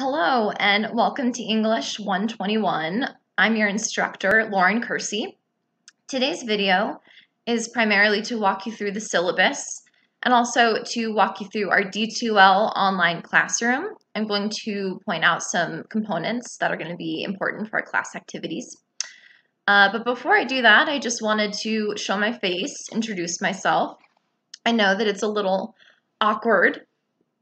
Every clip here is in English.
Hello and welcome to English 121. I'm your instructor, Lauren Kersey. Today's video is primarily to walk you through the syllabus and also to walk you through our D2L online classroom. I'm going to point out some components that are going to be important for our class activities. Uh, but before I do that, I just wanted to show my face, introduce myself. I know that it's a little awkward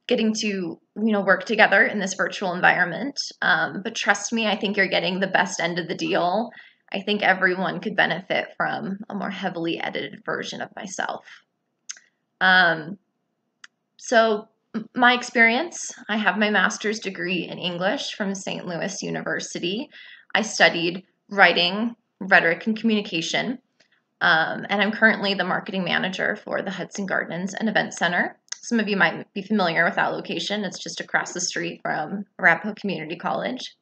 getting to you know work together in this virtual environment. Um, but trust me i think you're getting the best end of the deal. I think everyone could benefit from a more heavily edited version of myself. Um, so my experience i have my master's degree in english from st louis university. I studied writing rhetoric and communication. Um, and i'm currently the marketing manager for the hudson gardens and event center some of you might be familiar with that location. It's just across the street from Arapahoe Community College.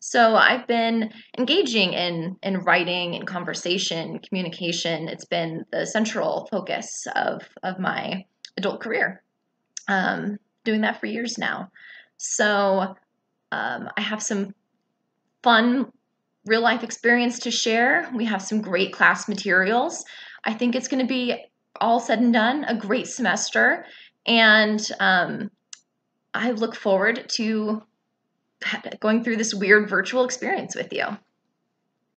So I've been engaging in in writing and conversation, communication. It's been the central focus of of my adult career. Um, doing that for years now. So um, I have some fun real life experience to share. We have some great class materials. I think it's going to be all said and done a great semester and um, I look forward to going through this weird virtual experience with you.